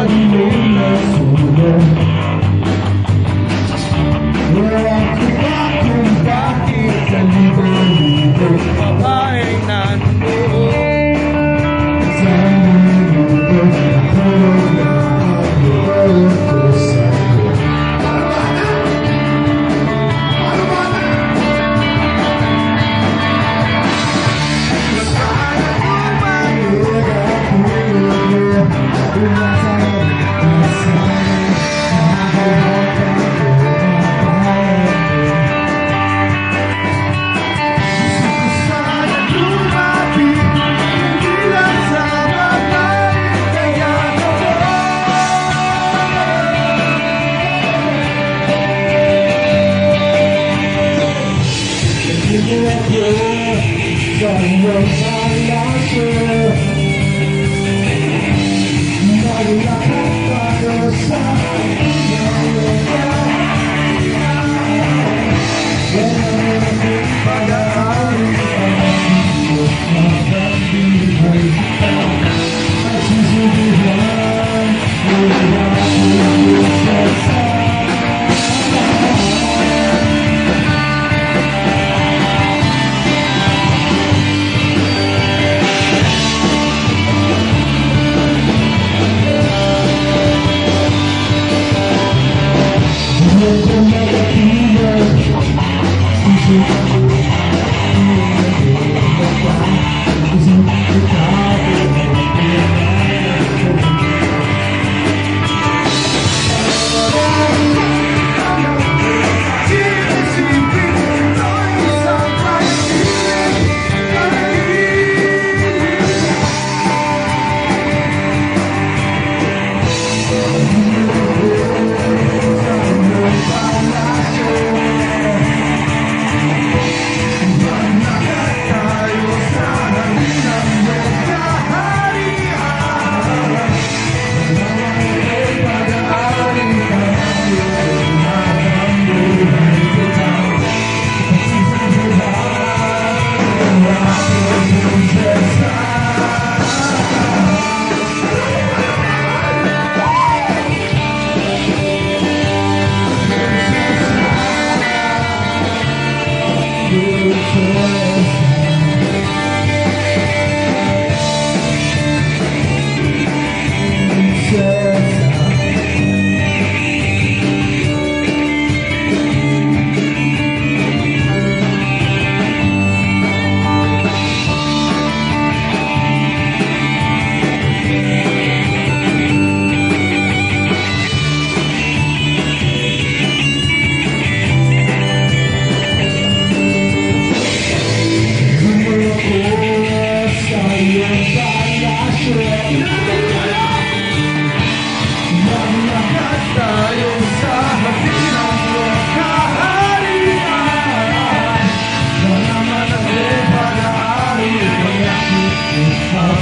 Hallelujah. Sa